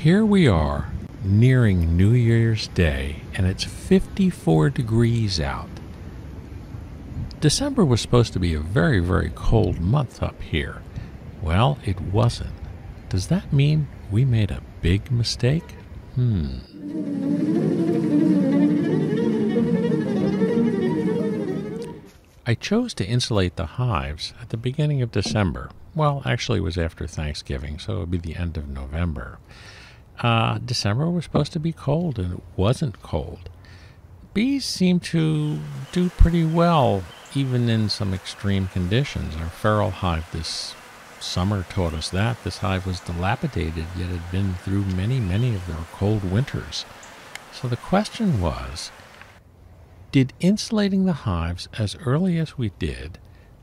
Here we are, nearing New Year's Day, and it's 54 degrees out. December was supposed to be a very, very cold month up here. Well, it wasn't. Does that mean we made a big mistake? Hmm. I chose to insulate the hives at the beginning of December. Well, actually, it was after Thanksgiving, so it would be the end of November. Uh, December was supposed to be cold, and it wasn't cold. Bees seem to do pretty well, even in some extreme conditions. Our feral hive this summer taught us that. This hive was dilapidated, yet had been through many, many of their cold winters. So the question was did insulating the hives as early as we did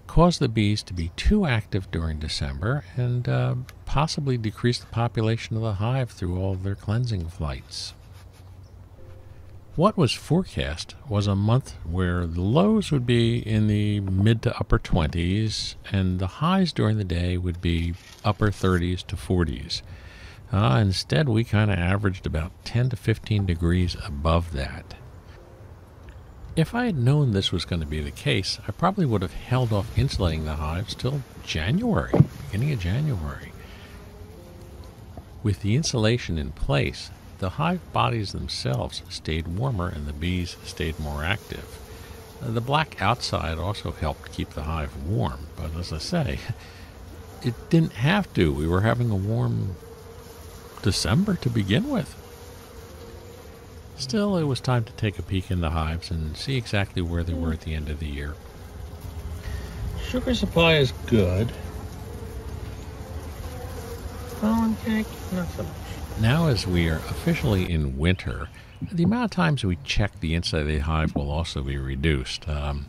cause the bees to be too active during December and uh, possibly decrease the population of the hive through all their cleansing flights. What was forecast was a month where the lows would be in the mid to upper 20s and the highs during the day would be upper 30s to 40s. Uh, instead, we kind of averaged about 10 to 15 degrees above that. If I had known this was going to be the case, I probably would have held off insulating the hives till January, beginning of January. With the insulation in place, the hive bodies themselves stayed warmer and the bees stayed more active. Uh, the black outside also helped keep the hive warm, but as I say, it didn't have to. We were having a warm December to begin with. Still, it was time to take a peek in the hives and see exactly where they were at the end of the year. Sugar supply is good. Cake, not so much. Now, as we are officially in winter, the amount of times we check the inside of the hive will also be reduced. Um,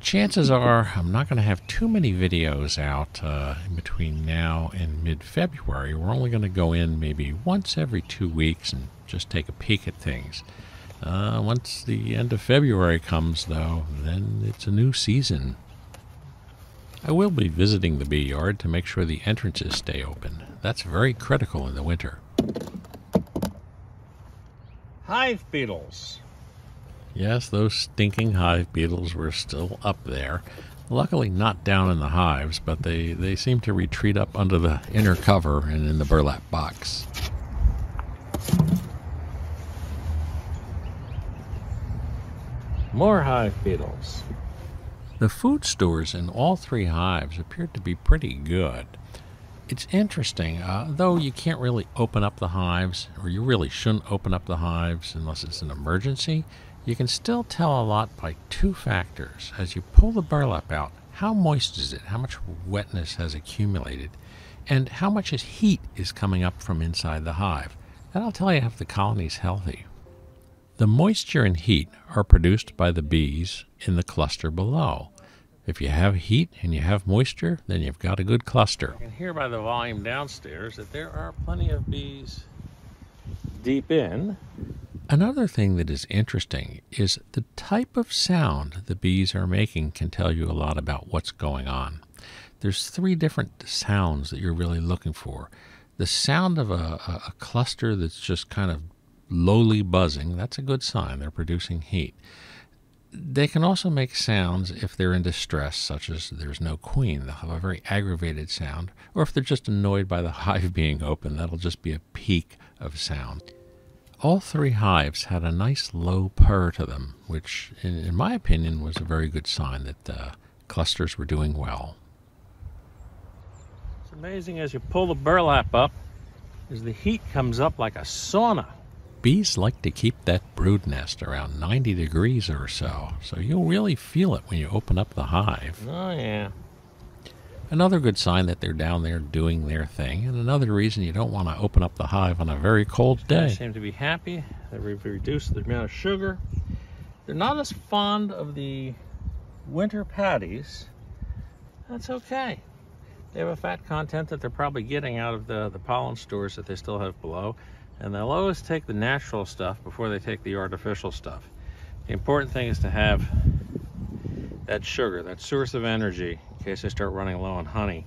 chances are I'm not going to have too many videos out uh, between now and mid February. We're only going to go in maybe once every two weeks and just take a peek at things. Uh, once the end of February comes, though, then it's a new season. I will be visiting the bee yard to make sure the entrances stay open. That's very critical in the winter. Hive beetles. Yes, those stinking hive beetles were still up there. Luckily, not down in the hives, but they, they seem to retreat up under the inner cover and in the burlap box. More hive beetles. The food stores in all three hives appeared to be pretty good. It's interesting, uh, though you can't really open up the hives, or you really shouldn't open up the hives unless it's an emergency, you can still tell a lot by two factors. As you pull the burlap out, how moist is it? How much wetness has accumulated? And how much heat is coming up from inside the hive? That'll tell you if the colony's healthy. The moisture and heat are produced by the bees in the cluster below. If you have heat and you have moisture, then you've got a good cluster. You can hear by the volume downstairs that there are plenty of bees deep in. Another thing that is interesting is the type of sound the bees are making can tell you a lot about what's going on. There's three different sounds that you're really looking for. The sound of a, a, a cluster that's just kind of lowly buzzing, that's a good sign. They're producing heat. They can also make sounds if they're in distress, such as there's no queen. They'll have a very aggravated sound. Or if they're just annoyed by the hive being open, that'll just be a peak of sound. All three hives had a nice low purr to them, which, in, in my opinion, was a very good sign that the clusters were doing well. It's amazing as you pull the burlap up, as the heat comes up like a sauna. Bees like to keep that brood nest around 90 degrees or so, so you'll really feel it when you open up the hive. Oh, yeah. Another good sign that they're down there doing their thing, and another reason you don't want to open up the hive on a very cold day. They seem to be happy. They've reduced the amount of sugar. They're not as fond of the winter patties. That's okay. They have a fat content that they're probably getting out of the, the pollen stores that they still have below. And they'll always take the natural stuff before they take the artificial stuff. The important thing is to have that sugar, that source of energy, in case they start running low on honey.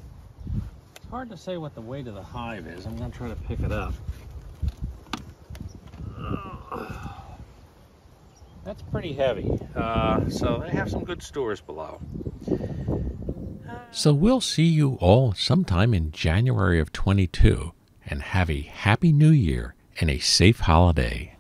It's hard to say what the weight of the hive is. I'm going to try to pick it up. That's pretty heavy. Uh, so they have some good stores below. So we'll see you all sometime in January of 22 and have a happy new year and a safe holiday.